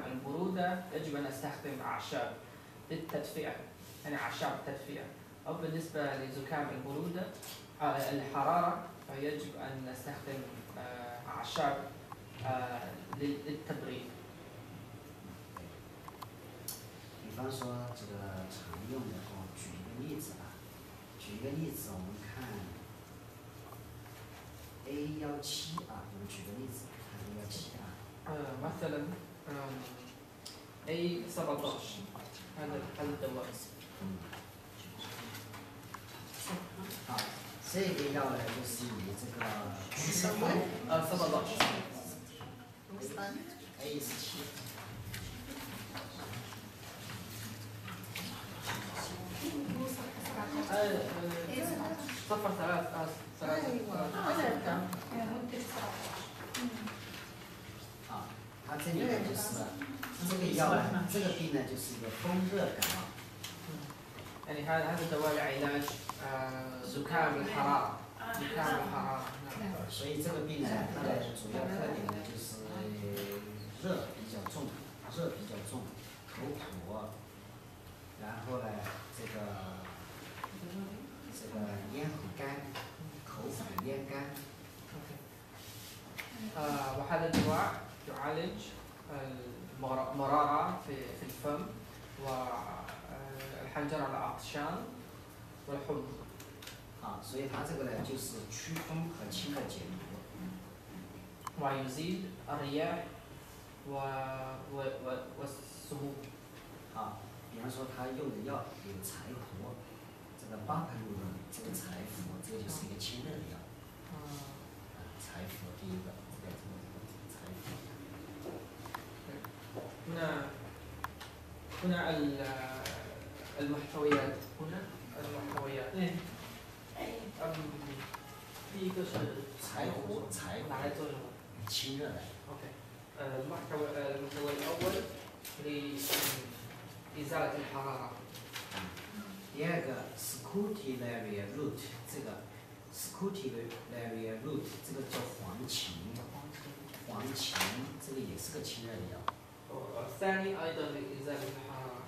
البرودة يجب أن نستخدم أعشاب للتدفئة يعني أعشاب التدفئة أو بالنسبة لزكام البرودة آه، الحرارة فيجب أن نستخدم آه، أعشاب آه، لل- للتبريد 比方说这个常用的，我举一个例子啊，举一个例子，我们看 A 幺七啊，我们举个例子，看 A 幺七啊， آه، مثلا آم، أي 17 هذا الحل الدوائس سي اي لا لا بس 17 اي صفر ثلاث 这里呢就是这个药呢，这个病呢就是一个风热感冒。 يعني هذا هذا الدواء لعلاج آه، زكام الحرارة زكام الحرارة نعم 所以这个病呢，它的主要特点呢就是热比较重，热比较重，口苦，然后呢，这个这个咽很干，口苦咽干， آه، وهذا الدواء يعالج المرارة في في الفم والحنجرة العطشان والحمى 啊，所以它这个呢就是祛风和清热解毒。 ويزيل الرياح و و و والسموم 啊，比方说他用的药有柴胡，这个巴盘路的这个柴胡，这个就是一个清热的药。 آه، 啊，柴胡第一个，这个这个 هنا هنا ال- المحتويات هنا المحتويات أم 第一个是柴胡，柴拿来做什么胡，清热的。 ？OK，呃المحتوى المحتوى الأول لإزالة الحرارة 第二个 scutularia root，这个 scutularia root 这个叫黄芩，黄芩这个也是个清热的药。 والثاني أيضا لإزالة الحرارة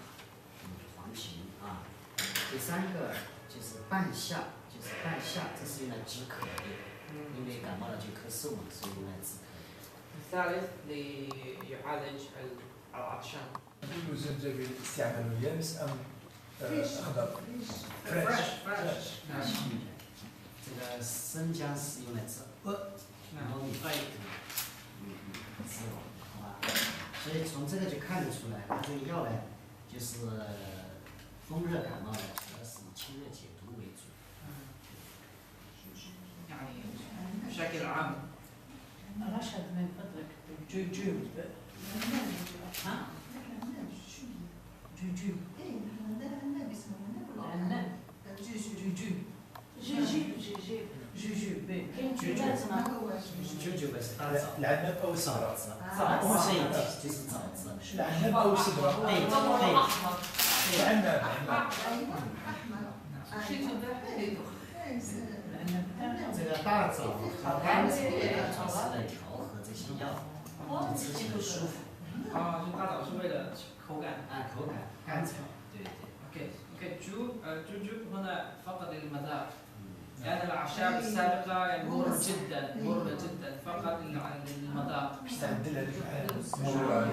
嗯，黄芩啊。第三个就是半夏，就是半夏，这是用来止渴的，因为感冒了就咳嗽嘛，所以用来止渴的。 الثالث ليعالج العطشان الزنجبيل استعماله يابس ام آه، اخضر؟ فريش fresh 那这个生姜是用来治恶，然后你肺，嗯嗯，是哦，好吧？ 所以从这个就看得出来，它这个药呢，就是风热感冒呢，主要是以清热解毒为主。 يعني بشكل عام رشد من فضلك جوجوب ها جوجوب 这个大枣，和甘草为调和这些药，吃起来舒服。啊，这大枣是为了口感。口感。甘草。对对。لان الاعشاب السابقه يعني مره جدا مره جدا فقط للمذاق استعدلها لك مرورة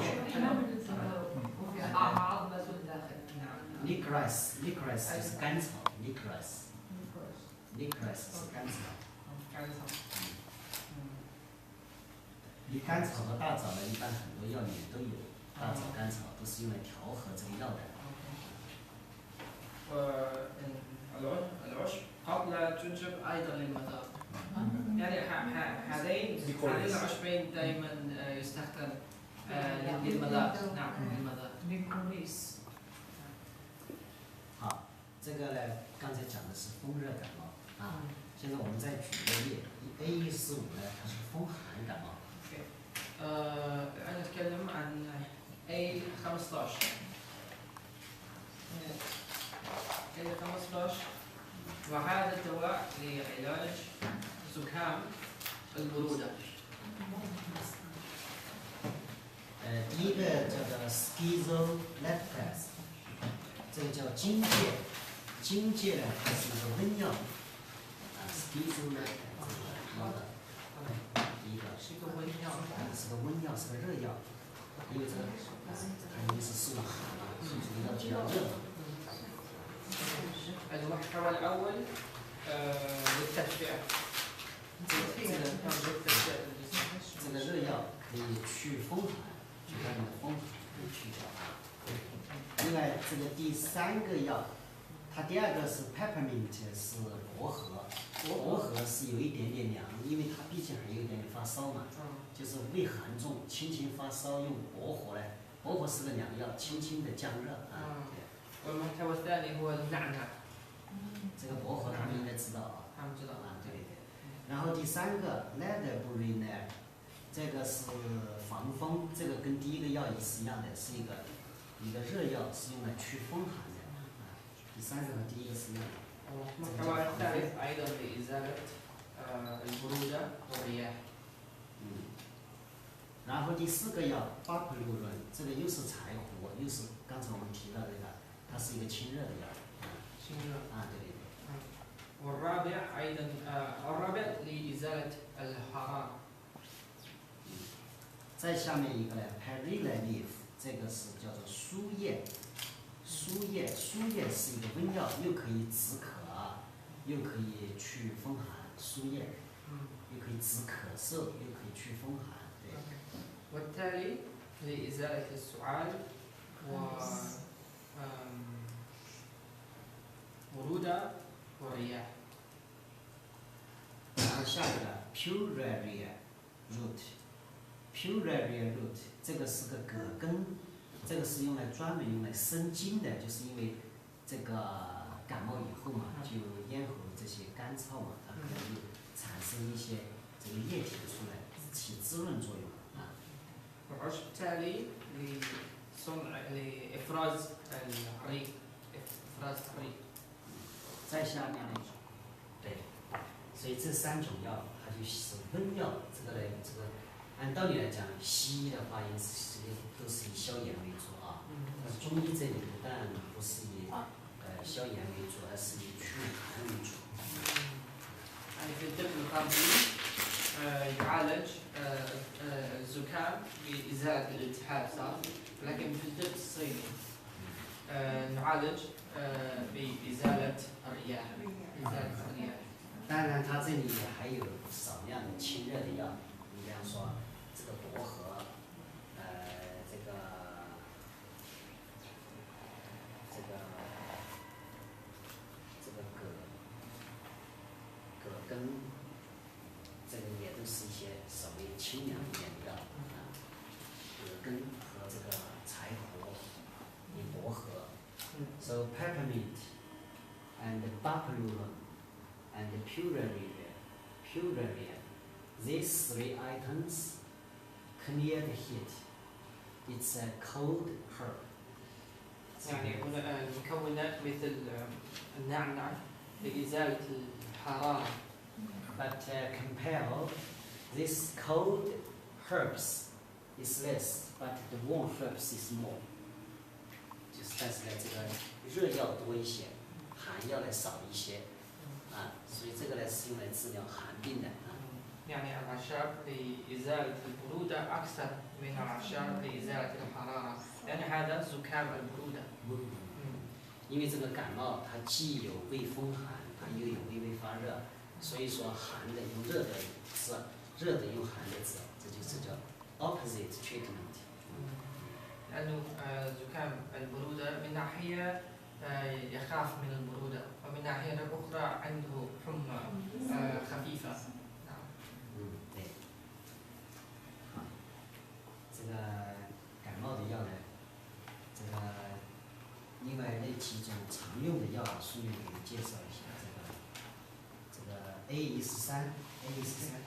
وفي اعراض ما داخل نعم Licorice, licorice 就是甘草，licorice。licorice 是甘草。甘草你甘草和大枣呢，一般很多药里面都有，大枣、甘草都是用来调和这个药的。 والعشب قبل جوجوب ايضا للمذاق يعني ح- ح- هذين هذين العشبين دائما يستخدم آه، للمذاق نعم للمذاق ليكوليس 好，这个呢，刚才讲的是风热感冒啊，现在我们再举个例，A 一四五呢，它是风寒感冒。 آه، الآن نتكلم عن A 15 A 15 وهذا الدواء لعلاج زكام البرودة 呃 呃，第一个叫做 schizoleptas，这个叫荆芥，荆芥呢它是一个温药，啊，schizoleptas 这个药的，第一个是一个温药。啊是个温药，是个热药，因为这个啊它因为是受了寒嘛，所以这个药比较热嘛。 المحتوى الأول آه، للتدفئة. للتدفئة الجسم. 这个热药可以去风寒，去把你的风寒给去掉啊。另外，这个第三个药，它第二个是 peppermint，是薄荷，薄荷是有一点点凉，因为它毕竟还有一点点发烧嘛， آه. 就是胃寒重，轻轻发烧用薄荷来，薄荷是个凉药，轻轻的降热啊。对 والمحتوى الثاني هو النعناع. 这个薄荷他们应该知道啊。 هم جدا. 啊，对对对。然后第三个 l e d e r b r i n e r 这个是防风，这个跟第一个药也是一样的，是一个一个热药，是用来祛风寒的。啊，第三个和第一个是一样的。 المحتوى الثالث أيضا لإزالة آه، البرودة والرياح. 嗯。然后第四个药巴普鲁伦，这个又是柴胡，又是刚才我们提到这个，它是一个清热的药。 شنو؟ 啊，对对对。 والرابع أيضا آه، الرابع لإزالة الحرارة. 再下面一个呢 p e r i l a leaf，这个是叫做苏叶，苏叶，苏叶是一个温药，又可以止渴，又可以去风寒，苏叶 مم. 又可以止咳嗽，又可以去风寒，对。 والتالي لإزالة السعال و آم، برودة والرياح. 然后下一个 Puraria root，Puraria root 这个是个葛根，这个是用来专门用来生津的，就是因为这个感冒以后嘛，就咽喉这些干燥嘛，它可能就产生一些这个液体出来，起滋润作用啊。 والعشب التالي لصنع لإفراز الحريق إفراز الحريق 再下面呢，对，所以这三种药它就是温药，这个来这个按道理来讲，西医的话也是都是以消炎为主啊。但是中医这里不但不是以呃消炎为主，而是以祛寒为主。 يعني في الطب الغربي آه، يعالج آه، آه، الزكام بإزالة الالتهاب صار لكن في الطب الصيني آه، نعالج آه، بإزالة الرياح إزالة الرياح 当然，它这里还有少量的清热的药，你比方说这个薄荷，呃，这个这个这个葛葛根，这个也都是一些稍微清凉一点的 peppermint and bapelurum and puraria, puraria, these three items clear the heat. It's a cold herb. يعني هنا آه، المكونات مثل آه، النعناع لإزالة الحرارة But uh, compare these cold herbs is less, but the warm herbs is more. 就是但是呢，这个热药多一些，寒药呢少一些，啊，所以这个呢是用来治疗寒病的啊。 يعني الأعشاب لإزالة البرودة أكثر من الأعشاب لإزالة الحرارة لأن هذا زكام البرودة 因为这个感冒它既有胃风寒，它又有微微发热，所以说寒的用热的治，热的用寒的治，这就是叫 opposite treatment。 لأنه آه، زكام البرودة من ناحية آه، يخاف من البرودة ومن ناحية أخرى عنده حمى آه، خفيفة نعم. 嗯，对。好，这个感冒的药呢，这个另外那几种常用的药，顺便给你介绍一下。这个这个 A 一十三，A 一十三。